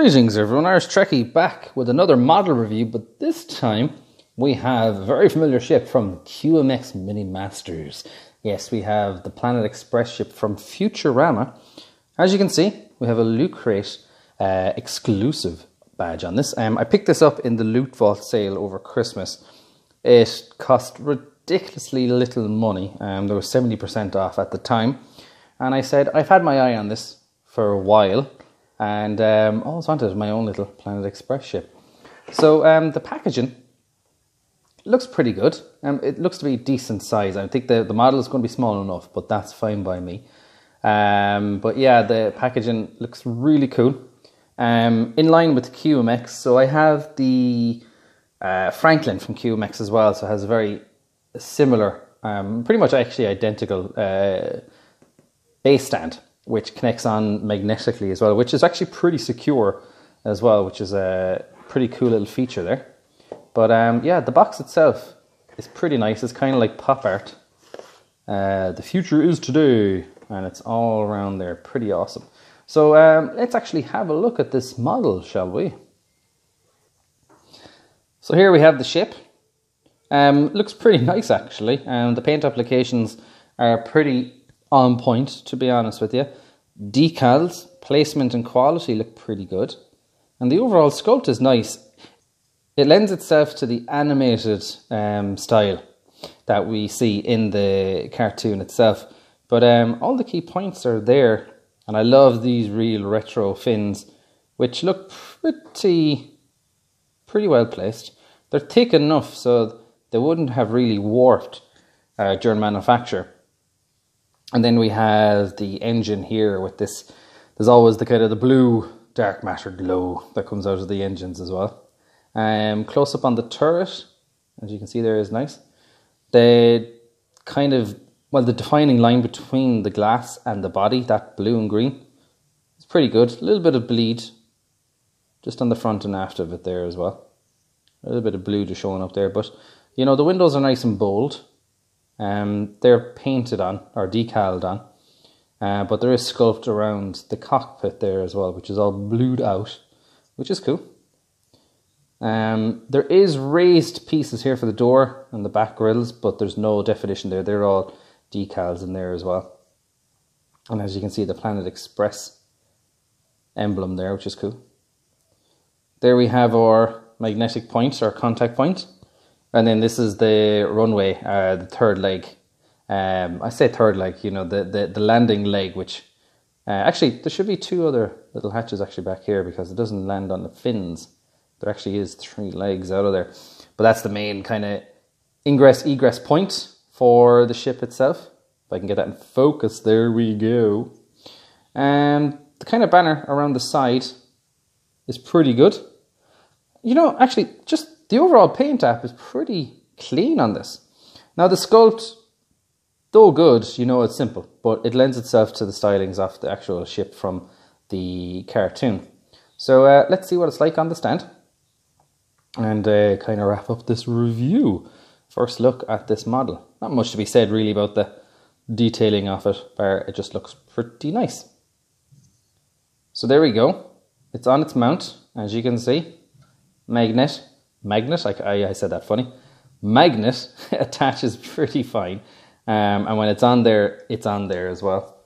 Greetings everyone, Irish Trekkie back with another model review, but this time we have a very familiar ship from QMX Mini Masters. Yes, we have the Planet Express ship from Futurama. As you can see, we have a Loot Crate uh, exclusive badge on this. Um, I picked this up in the Loot Vault sale over Christmas. It cost ridiculously little money. Um, there was 70% off at the time. And I said, I've had my eye on this for a while and um, always wanted my own little Planet Express ship. So um, the packaging looks pretty good. Um, it looks to be decent size. I think the, the model is going to be small enough, but that's fine by me. Um, but yeah, the packaging looks really cool. Um, in line with QMX, so I have the uh, Franklin from QMX as well, so it has a very similar, um, pretty much actually identical uh, base stand which connects on magnetically as well, which is actually pretty secure as well, which is a pretty cool little feature there. But um, yeah, the box itself is pretty nice. It's kind of like pop art. Uh, the future is today, and it's all around there. Pretty awesome. So um, let's actually have a look at this model, shall we? So here we have the ship. Um, looks pretty nice actually. Um, the paint applications are pretty on point, to be honest with you. Decals, placement and quality look pretty good. And the overall sculpt is nice. It lends itself to the animated um, style that we see in the cartoon itself. But um, all the key points are there. And I love these real retro fins, which look pretty, pretty well placed. They're thick enough so they wouldn't have really warped uh, during manufacture. And then we have the engine here with this. There's always the kind of the blue dark matter glow that comes out of the engines as well. Um, close up on the turret, as you can see there is nice. The kind of well, the defining line between the glass and the body, that blue and green, it's pretty good. A little bit of bleed just on the front and aft of it there as well. A little bit of blue just showing up there, but you know the windows are nice and bold. Um, they're painted on or decaled on, uh, but there is sculpt around the cockpit there as well, which is all blued out, which is cool. Um, there is raised pieces here for the door and the back grills, but there's no definition there. They're all decals in there as well. And as you can see, the Planet Express emblem there, which is cool. There we have our magnetic point, our contact point. And then this is the runway, uh, the third leg. Um, I say third leg, you know, the, the, the landing leg, which uh, actually there should be two other little hatches actually back here because it doesn't land on the fins. There actually is three legs out of there. But that's the main kind of ingress egress point for the ship itself. If I can get that in focus, there we go. And the kind of banner around the side is pretty good. You know, actually, just the overall paint app is pretty clean on this. Now the sculpt, though good, you know it's simple, but it lends itself to the stylings of the actual ship from the cartoon. So uh, let's see what it's like on the stand and uh, kind of wrap up this review. First look at this model. Not much to be said really about the detailing of it, but it just looks pretty nice. So there we go. It's on its mount, as you can see. Magnet magnet, I, I, said that funny, magnet attaches pretty fine. Um, and when it's on there, it's on there as well.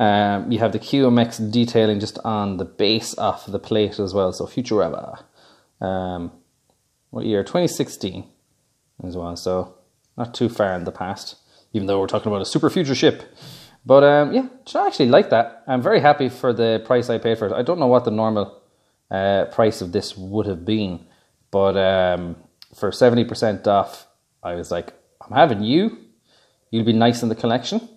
Um, you have the QMX detailing just on the base of the plate as well. So Futurama, um, what year? 2016 as well. So not too far in the past, even though we're talking about a super future ship. But um, yeah, I actually like that. I'm very happy for the price I paid for it. I don't know what the normal uh, price of this would have been. But um, for 70% off, I was like, I'm having you. You'll be nice in the collection.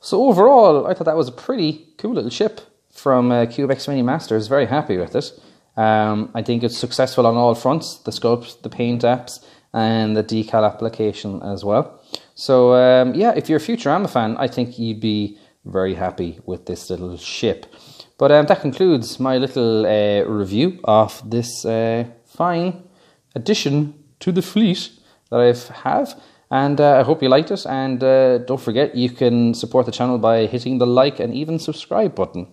So overall, I thought that was a pretty cool little ship from uh, QMX Mini Masters. Very happy with it. Um, I think it's successful on all fronts, the sculpt, the paint apps, and the decal application as well. So um, yeah, if you're a Futurama fan, I think you'd be very happy with this little ship. But um, that concludes my little uh, review of this uh, fine addition to the fleet that I have. And uh, I hope you liked it. And uh, don't forget, you can support the channel by hitting the like and even subscribe button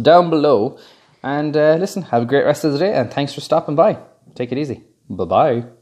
down below. And uh, listen, have a great rest of the day and thanks for stopping by. Take it easy. Bye bye.